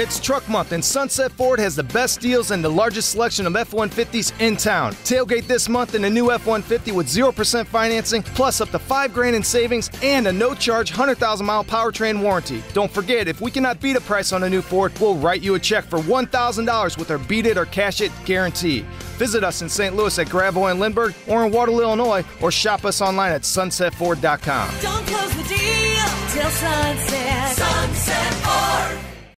It's Truck Month, and Sunset Ford has the best deals and the largest selection of F 150s in town. Tailgate this month in a new F 150 with 0% financing, plus up to 5 grand in savings and a no charge 100,000 mile powertrain warranty. Don't forget, if we cannot beat a price on a new Ford, we'll write you a check for $1,000 with our Beat It or Cash It guarantee. Visit us in St. Louis at Gravois and Lindbergh or in Waterloo, Illinois, or shop us online at sunsetford.com. Don't close the deal till sunset. Sunset